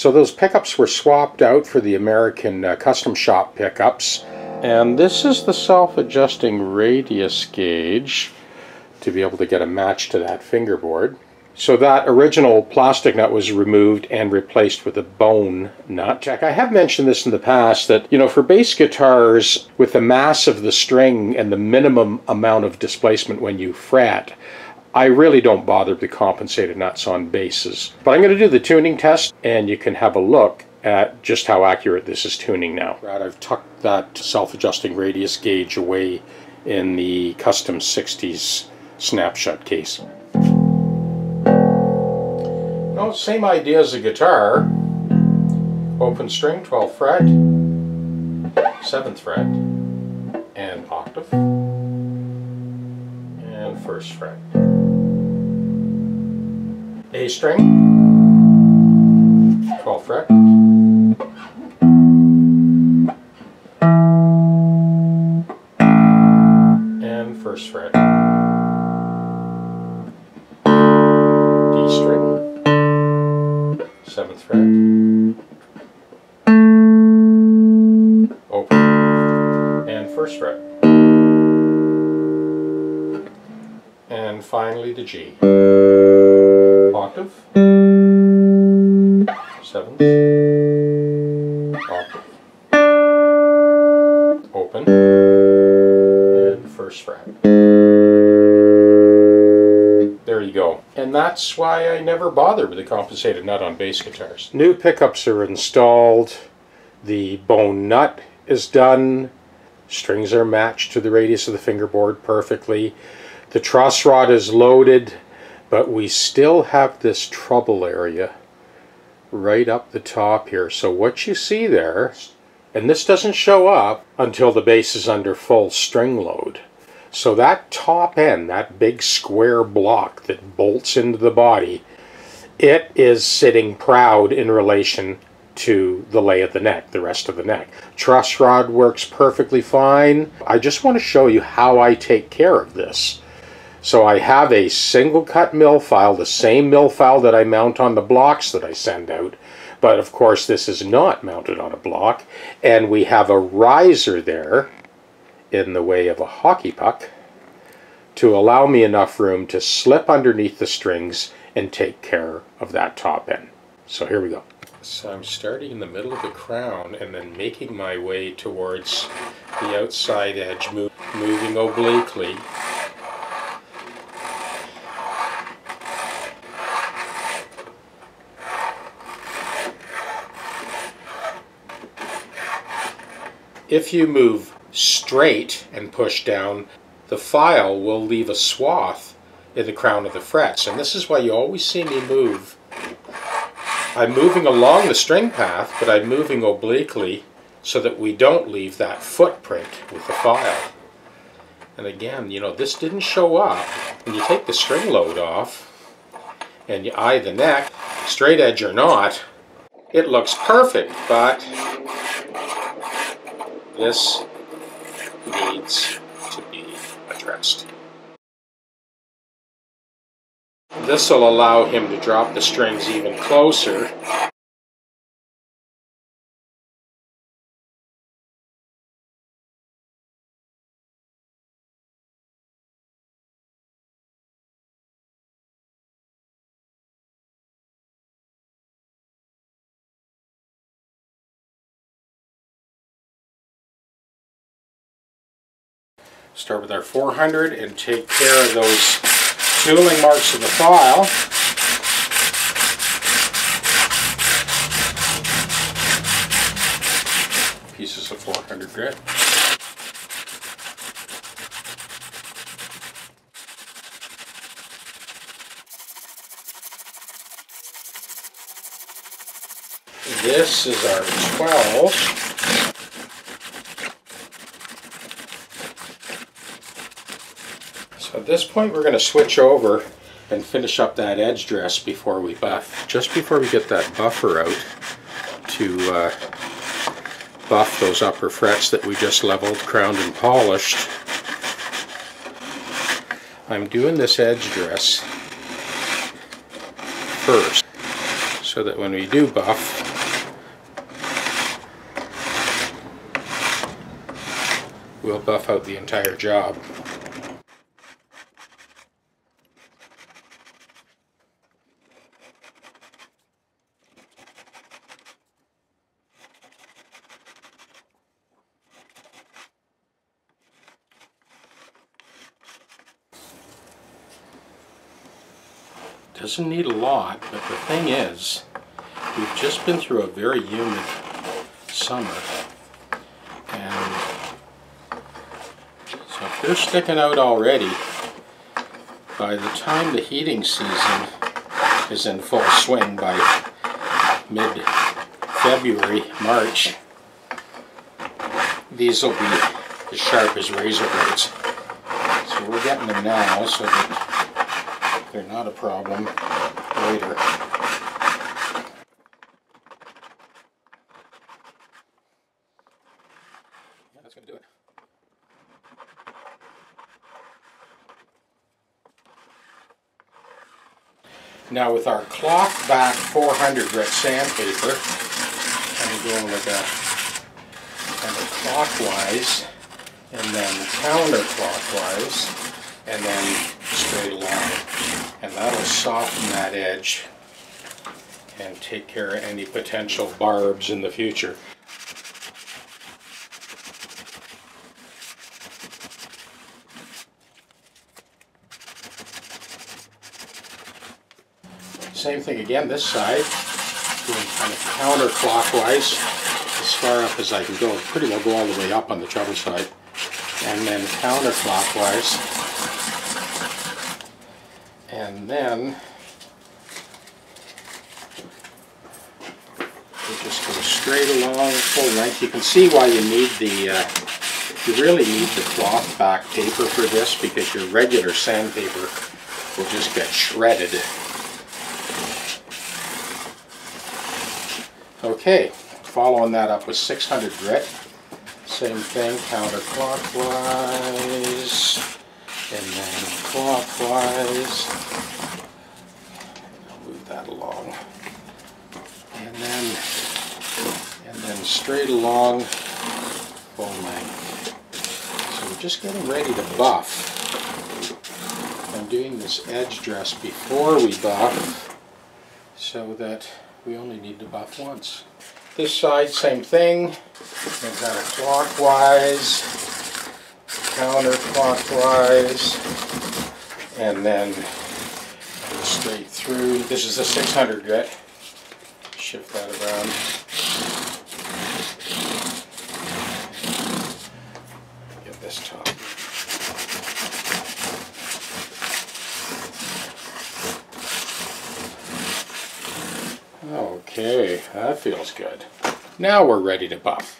So those pickups were swapped out for the American uh, Custom Shop pickups. And this is the self-adjusting radius gauge to be able to get a match to that fingerboard. So that original plastic nut was removed and replaced with a bone nut. Jack, I have mentioned this in the past that, you know, for bass guitars, with the mass of the string and the minimum amount of displacement when you fret, I really don't bother with the compensated nuts on basses. But I'm going to do the tuning test and you can have a look at just how accurate this is tuning now. Right, I've tucked that self-adjusting radius gauge away in the custom 60s snapshot case. Well, same idea as a guitar. Open string, 12th fret, 7th fret, and octave, and 1st fret. A string, 12th fret, and 1st fret. D string, 7th fret, open, and 1st fret. And finally the G octave, seventh, octave, open, and first fret. There you go. And that's why I never bother with a compensated nut on bass guitars. New pickups are installed, the bone nut is done, strings are matched to the radius of the fingerboard perfectly, the truss rod is loaded, but we still have this trouble area right up the top here. So what you see there, and this doesn't show up until the bass is under full string load. So that top end, that big square block that bolts into the body, it is sitting proud in relation to the lay of the neck, the rest of the neck. Truss rod works perfectly fine. I just want to show you how I take care of this. So I have a single cut mill file, the same mill file that I mount on the blocks that I send out. But of course this is not mounted on a block. And we have a riser there in the way of a hockey puck to allow me enough room to slip underneath the strings and take care of that top end. So here we go. So I'm starting in the middle of the crown and then making my way towards the outside edge, moving obliquely If you move straight and push down, the file will leave a swath in the crown of the frets. And this is why you always see me move. I'm moving along the string path, but I'm moving obliquely so that we don't leave that footprint with the file. And again, you know, this didn't show up. When you take the string load off and you eye the neck, straight edge or not, it looks perfect, but this needs to be addressed. This will allow him to drop the strings even closer Start with our 400 and take care of those tooling marks in the file. Pieces of 400 grit. This is our 12. So at this point we're going to switch over and finish up that edge dress before we buff. Just before we get that buffer out to uh, buff those upper frets that we just leveled, crowned, and polished, I'm doing this edge dress first. so that when we do buff, we'll buff out the entire job. Doesn't need a lot, but the thing is, we've just been through a very humid summer. And so if they're sticking out already, by the time the heating season is in full swing by mid-February, March, these will be as sharp as razor blades. So we're getting them now so that they're not a problem later. Yeah, that's going to do it. Now with our cloth back 400 grit sandpaper, I'm going with a kind of clockwise and then counterclockwise and then straight along. And that'll soften that edge and take care of any potential barbs in the future. Same thing again this side, doing kind of counterclockwise as far up as I can go. Pretty well go all the way up on the treble side. And then counterclockwise and then we just go straight along full length. You can see why you need the, uh, you really need the cloth back paper for this because your regular sandpaper will just get shredded. Okay, following that up with 600 grit. Same thing, counterclockwise and then clockwise. Move that along. And then and then straight along full length. So we're just getting ready to buff. I'm doing this edge dress before we buff so that we only need to buff once. This side, same thing. I've clockwise counterclockwise and then straight through. This is a 600 grit. Shift that around. Get this top. Okay, that feels good. Now we're ready to buff.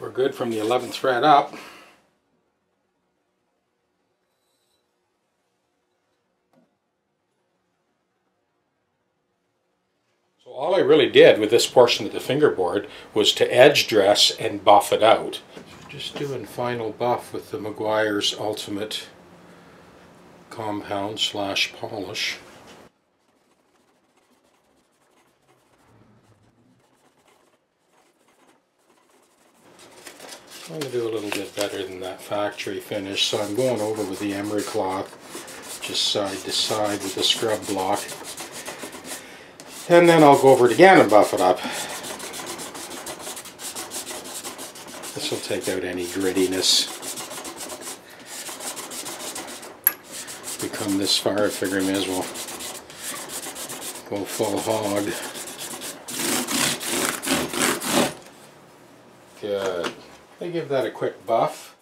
We're good from the 11th thread up. So all I really did with this portion of the fingerboard was to edge dress and buff it out. Just doing final buff with the Meguiar's Ultimate Compound slash Polish. I'm going to do a little bit better than that factory finish, so I'm going over with the emery cloth, just side to side with the scrub block. And then I'll go over it again and buff it up. This will take out any grittiness. We come this far, I figure I may as well go full hog. Good. Give that a quick buff.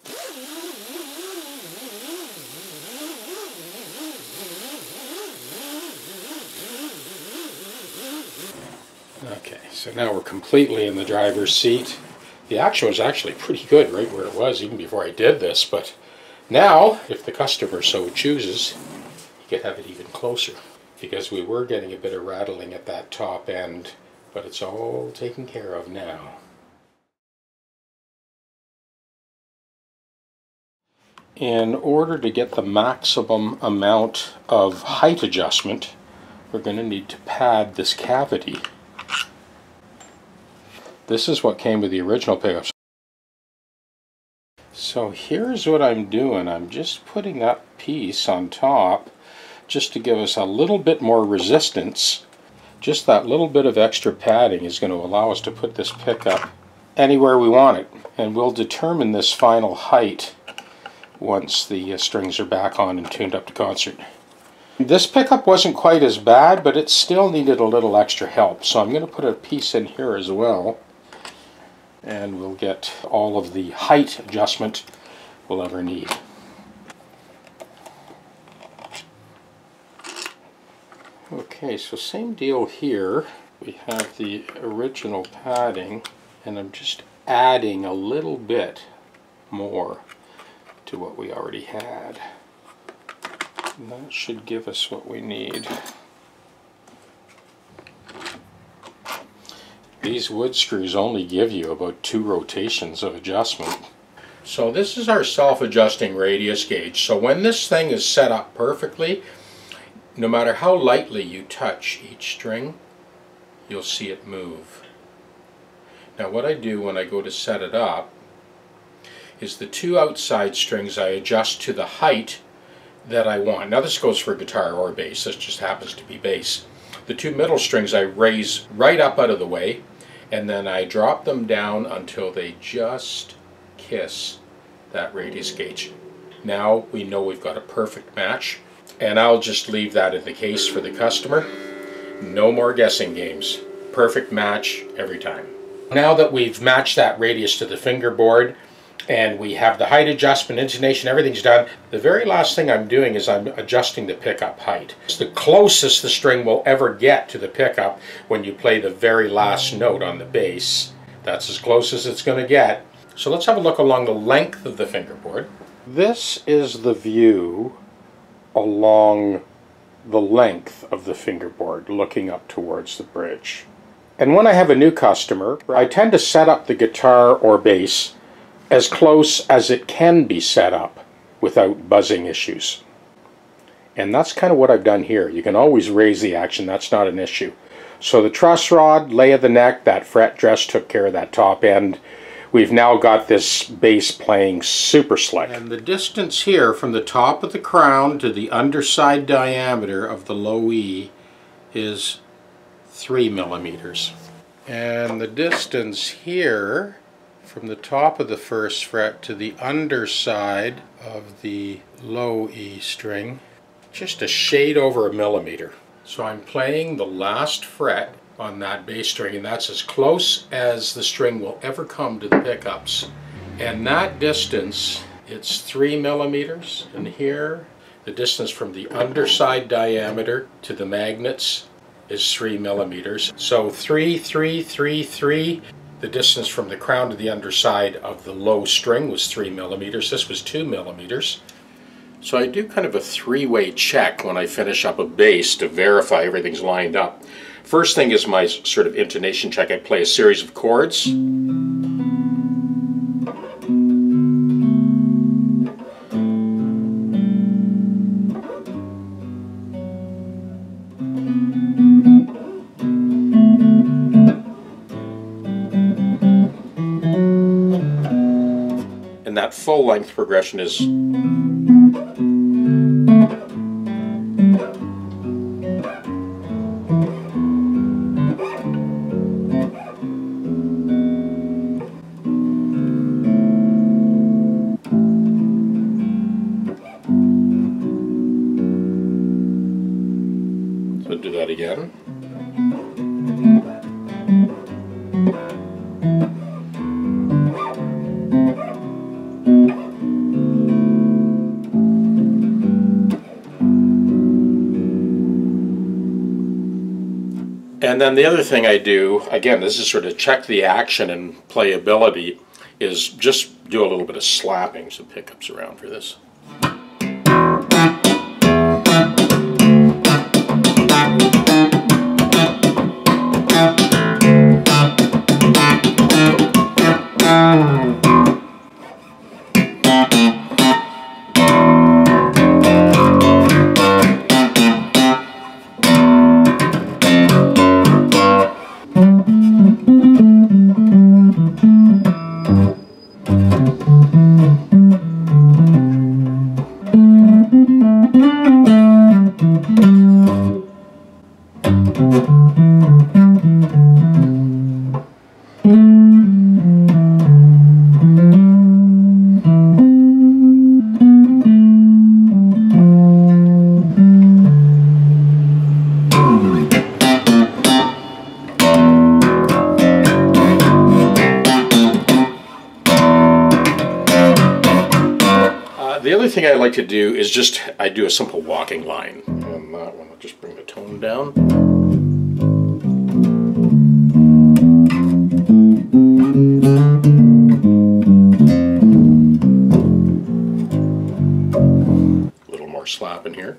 Okay, so now we're completely in the driver's seat. The action was actually pretty good right where it was even before I did this, but now, if the customer so chooses, you could have it even closer because we were getting a bit of rattling at that top end, but it's all taken care of now. In order to get the maximum amount of height adjustment, we're going to need to pad this cavity. This is what came with the original pickups. So here's what I'm doing. I'm just putting that piece on top just to give us a little bit more resistance. Just that little bit of extra padding is going to allow us to put this pickup anywhere we want it. And we'll determine this final height once the uh, strings are back on and tuned up to concert. This pickup wasn't quite as bad, but it still needed a little extra help. So I'm going to put a piece in here as well. And we'll get all of the height adjustment we'll ever need. Okay, so same deal here. We have the original padding, and I'm just adding a little bit more to what we already had. And that should give us what we need. These wood screws only give you about two rotations of adjustment. So this is our self-adjusting radius gauge. So when this thing is set up perfectly, no matter how lightly you touch each string, you'll see it move. Now what I do when I go to set it up is the two outside strings I adjust to the height that I want. Now this goes for guitar or bass, this just happens to be bass. The two middle strings I raise right up out of the way and then I drop them down until they just kiss that radius gauge. Now we know we've got a perfect match and I'll just leave that in the case for the customer. No more guessing games. Perfect match every time. Now that we've matched that radius to the fingerboard, and we have the height adjustment, intonation, everything's done. The very last thing I'm doing is I'm adjusting the pickup height. It's the closest the string will ever get to the pickup when you play the very last note on the bass. That's as close as it's going to get. So let's have a look along the length of the fingerboard. This is the view along the length of the fingerboard looking up towards the bridge. And when I have a new customer, I tend to set up the guitar or bass as close as it can be set up without buzzing issues. And that's kind of what I've done here. You can always raise the action, that's not an issue. So the truss rod, lay of the neck, that fret dress took care of that top end. We've now got this bass playing super slick. And the distance here from the top of the crown to the underside diameter of the low E is three millimeters. And the distance here from the top of the first fret to the underside of the low E string, just a shade over a millimeter. So I'm playing the last fret on that bass string and that's as close as the string will ever come to the pickups. And that distance, it's three millimeters and here the distance from the underside diameter to the magnets is three millimeters. So three, three, three, three, the distance from the crown to the underside of the low string was 3 millimeters. This was 2 millimeters. So I do kind of a three-way check when I finish up a bass to verify everything's lined up. First thing is my sort of intonation check. I play a series of chords. That full length progression is So do that again. And then the other thing I do, again, this is sort of check the action and playability, is just do a little bit of slapping some pickups around for this. Like to do is just, I do a simple walking line. And uh, that one, I'll just bring the tone down. A little more slap in here.